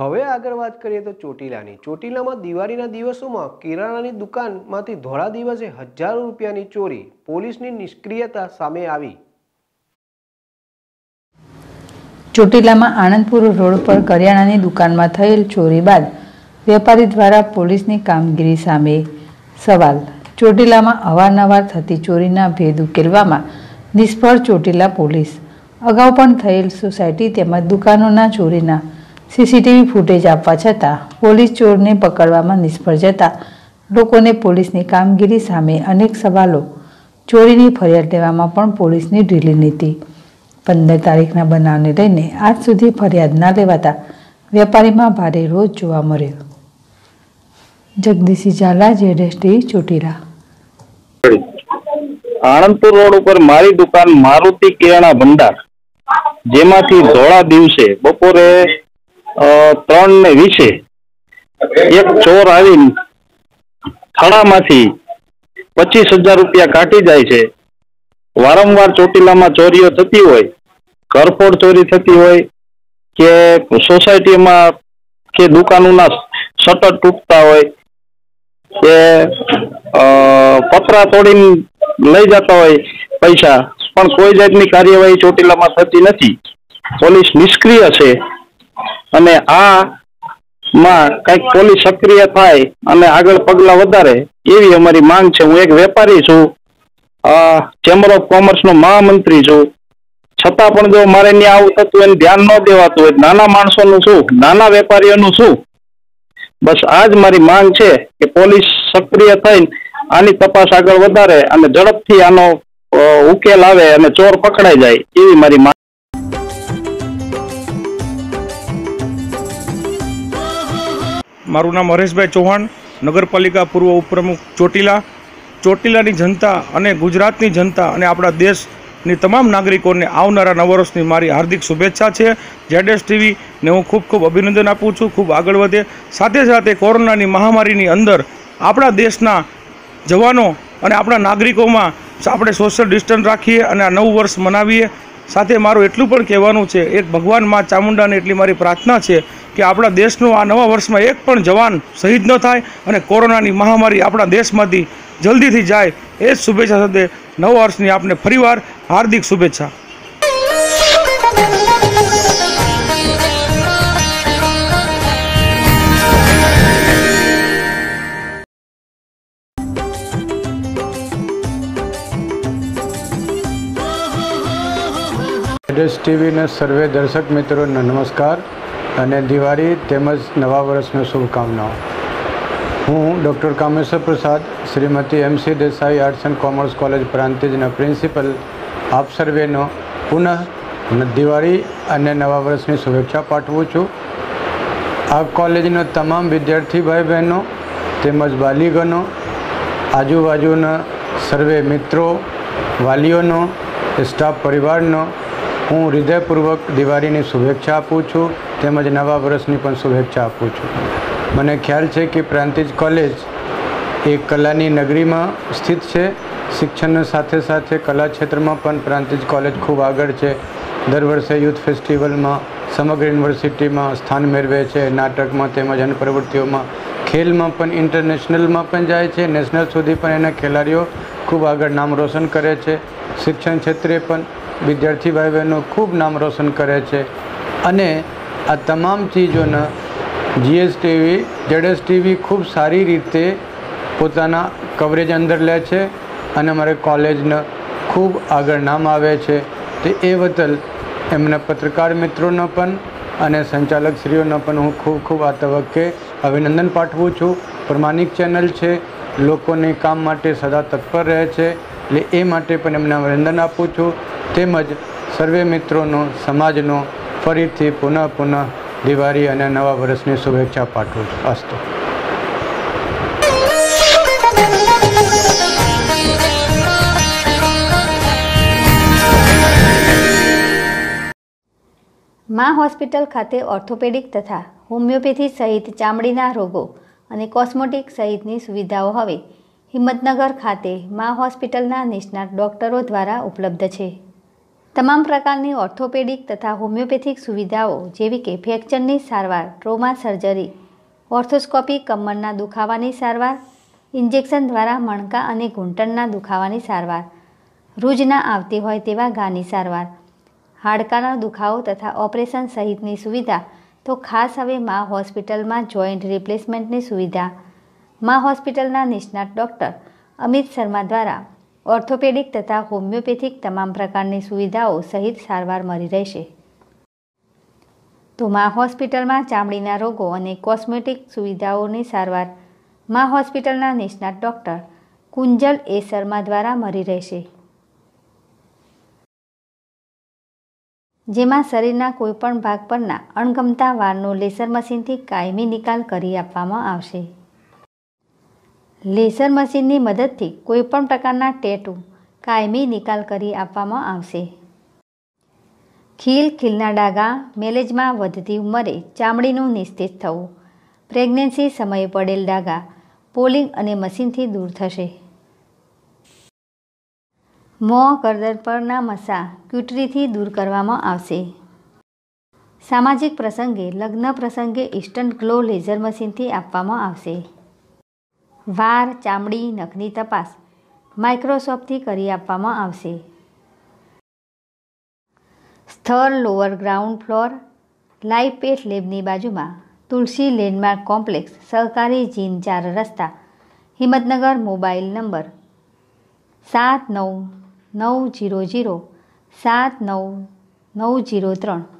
હવે આગળ વાત કરીએ તો ચોટીલાની. ચોટીલામાં દિવાળીના દિવસોમાં કિરાણાની દુકાનમાંથી ધોળા દિવસે હજારો રૂપિયાની ચોરી, પોલીસની નિષ્ક્રિયતા સામે આવી. ચોટીલામાં આનંદપુર રોડ પર કરિયાણાની દુકાનમાં થયેલ ચોરી બાદ વેપારી દ્વારા પોલીસની કામગીરી સામે સવાલ. ચોટીલામાં અવારનવાર થતી ચોરીના ભેદ ઉકેલવામાં નિષ્ફળ ચોટીલા પોલીસ. અગાઉ પણ થયેલ સોસાયટી તેમજ દુકાનોના ચોરીના સીસીટીવી ફૂટેજ આપવા છતાં પોલીસ ચોરને પકડવામાં નિષ્ફળ જતા લોકોને પોલીસની કામગીરી સામે અનેક સવાલો ચોરીની ફરિયાદ લેવામાં પણ પોલીસની ઢીલી નીતિ. પંદર તારીખના બનાવને લઈને આજ સુધી ફરિયાદ ના લેવાતા વેપારીમાં ભારે રોજ જોવા મળ્યો. જગદીશી ઝાલા જેડેસટી ચોટીલા. આણંદપુર રોડ ઉપર મારી દુકાન મારુતિ કિરાણા ભંડાર, જેમાંથી ધોળા દિવસે બપોરે ત્રણ ને વીસે. એક ચોર આવીને થાળામાંથી પચીસ હજાર રૂપિયા કાઢી જાય છે. વારંવાર ચોટીલામાં ચોરીઓ થતી હોય ઘરફોડ ચોરી થતી હોય કે સોસાયટીમાં કે દુકાનોના શટર તૂટતા હોય કે પતરા તોડીને લઈ જતા હોય પૈસા. પણ કોઈ જાતની કાર્યવાહી ચોટીલામાં થતી નથી. પોલીસ નિષ્ક્રિય છે. અને આ માં કંઈક પોલીસ સક્રિય થાય અને આગળ પગલા વધારે એવી અમારી માંગ છે. હું એક વેપારી છું. ચેમ્બર ઓફ કોમર્સ નો મહામંત્રી છું. છતાં પણ જો મારે ત્યાં આવું થતું એને ધ્યાન ન દેવાતું હોય, નાના માણસોનું શું? નાના વેપારીઓનું શું? બસ આ જ મારી માંગ છે કે પોલીસ સક્રિય થઈને આની તપાસ આગળ વધારે અને ઝડપથી આનો ઉકેલ આવે અને ચોર પકડાઈ જાય એવી મારી માંગ મારું નામ હરેશભાઈ ચૌહાણ, નગરપાલિકા પૂર્વ ઉપપ્રમુખ ચોટીલા. ચોટીલાની જનતા અને ગુજરાતની જનતા અને આપણા દેશની તમામ નાગરિકોને આવનારા નવ મારી હાર્દિક શુભેચ્છા છે. જેડેસ ટીવીને હું ખૂબ ખૂબ અભિનંદન આપું છું, ખૂબ આગળ વધે. સાથે સાથે કોરોનાની મહામારીની અંદર આપણા દેશના જવાનો અને આપણા નાગરિકોમાં આપણે સોશિયલ ડિસ્ટન્સ રાખીએ અને આ નવું વર્ષ મનાવીએ. સાથે મારું એટલું પણ કહેવાનું છે, એક ભગવાન મા ચામુંડાને એટલી મારી પ્રાર્થના છે કે આપણા દેશનો આ નવા વર્ષમાં એક પણ જવાન શહીદ ન થાય અને કોરોનાની મહામારી આપણા દેશમાંથી જલ્દીથી જાય, એ જ શુભેચ્છા સાથે નવ વર્ષની આપને ફરીવાર હાર્દિક શુભેચ્છા. એડ્રેસ ટીવીના સર્વે દર્શક મિત્રોને નમસ્કાર. અને દિવાળી તેમજ નવા વર્ષની શુભકામનાઓ. હું doctor Kameshwar Prasad, Shrimati MC Desai arts and commerce college પ્રાંતિજના principal, આપ સર્વેનો પુનઃ દિવાળી અને નવા વર્ષની શુભેચ્છા પાઠવું છું. આ કોલેજના તમામ વિદ્યાર્થી ભાઈ બહેનો તેમજ વાલીગણો આજુબાજુના સર્વે મિત્રો, વાલીઓનો સ્ટાફ પરિવારનો હું હૃદયપૂર્વક દિવાળીની શુભેચ્છા આપું છું, તેમજ નવા વર્ષની પણ શુભેચ્છા આપું છું. મને ખ્યાલ છે કે પ્રાંતિજ કોલેજ એ કલાની નગરીમાં સ્થિત છે. શિક્ષણની સાથે સાથે કલા ક્ષેત્રમાં પણ પ્રાંતિજ કોલેજ ખૂબ આગળ છે. દર વર્ષે યુથ ફેસ્ટિવલમાં, સમગ્ર યુનિવર્સિટીમાં સ્થાન મેળવે છે. નાટકમાં તેમજ અન્ય પ્રવૃત્તિઓમાં, ખેલમાં પણ, ઇન્ટરનેશનલમાં પણ જાય છે. નેશનલ સુધી પણ એના ખેલાડીઓ ખૂબ આગળ નામ રોશન કરે છે. શિક્ષણ ક્ષેત્રે પણ વિદ્યાર્થી ભાઈ બહેનો ખૂબ નામ રોશન કરે છે. અને આ તમામ ચીજોના જીએસટીવી ટીવી જેડએસ ટીવી ખૂબ સારી રીતે પોતાના કવરેજ અંદર લે છે અને અમારે કોલેજને ખૂબ આગળ નામ આવે છે. તે એ બદલ એમના પત્રકાર મિત્રોનો પણ અને સંચાલકશ્રીઓનો પણ હું ખૂબ ખૂબ આ તબક્કે અભિનંદન પાઠવું છું. પ્રમાણિક ચેનલ છે. લોકોને કામ માટે સદા તત્પર રહે છે. એટલે એ માટે પણ એમને અભિનંદન આપું છું. તેમજ સર્વે મિત્રોનો, સમાજનો ફરીથી પુનઃ પુનઃ દિવાળી અને નવા વર્ષની શુભેચ્છા પાઠવું છું. અસ્તુ. મા હોસ્પિટલ ખાતે ઓર્થોપેડિક તથા હોમિયોપેથી સહિત ચામડીના રોગો અને કોસ્મેટિક સહિતની સુવિધાઓ હવે હિંમતનગર ખાતે મા હોસ્પિટલના નિષ્ણાત ડોક્ટરો દ્વારા ઉપલબ્ધ છે. તમામ પ્રકારની ઓર્થોપેડિક તથા હોમિયોપેથિક સુવિધાઓ જેવી કે ફ્રેક્ચરની સારવાર, ટ્રોમા સર્જરી, ઓર્થોસ્કોપી કમરના દુખાવાની સારવાર, ઇન્જેક્શન દ્વારા મણકા અને ઘૂંટણના દુખાવાની સારવાર રૂજ ના આવતી હોય તેવા ઘાની સારવાર, હાડકાના દુખાવો તથા ઓપરેશન સહિતની સુવિધા, તો ખાસ હવે મા હોસ્પિટલમાં જોઈન્ટ રિપ્લેસમેન્ટની સુવિધા મા હોસ્પિટલના નિષ્ણાત ડૉક્ટર અમિત શર્મા દ્વારા ઓર્થોપેડિક તથા હોમિયોપેથિક તમામ પ્રકારની સુવિધાઓ સહિત સારવાર મળી રહેશે. તો મા હોસ્પિટલમાં ચામડીના રોગો અને કોસ્મેટિક સુવિધાઓની સારવાર મા હોસ્પિટલના નિષ્ણાત ડૉક્ટર કુંજલ એ શર્મા દ્વારા મળી રહેશે. જેમાં શરીરના કોઈપણ ભાગ પરના અણગમતા વારનો લેસર મશીનથી કાયમી નિકાલ કરી આપવામાં આવશે. લેસર મશીનની મદદથી કોઈપણ પ્રકારના ટેટુ, કાયમી નિકાલ કરી આપવામાં આવશે. ખીલ ખીલના ડાઘા મેલેજમાં વધતી ઉંમરે ચામડીનું નિસ્તેજ થવું. પ્રેગ્નન્સી સમયે પડેલ ડાઘા પોલિંગ અને મશીનથી દૂર થશે. મોં કરદર પરના મસા ક્યુટરીથી દૂર કરવામાં આવશે. સામાજિક પ્રસંગે, લગ્ન પ્રસંગે ઇન્સ્ટન્ટ ગ્લો લેઝર મશીનથી આપવામાં આવશે. વાર ચામડી નખની તપાસ માઇક્રોસોફ્ટથી કરી આપવામાં આવશે. સ્થળ lower ground floor live pet લેબની બાજુમાં તુલસી લેન્ડમાર્ક કોમ્પ્લેક્સ સહકારી જીન ચાર રસ્તા, હિંમતનગર મોબાઈલ નંબર સાત નવ નવ જીરો જીરો સાત નવ નવ જીરો ત્રણ.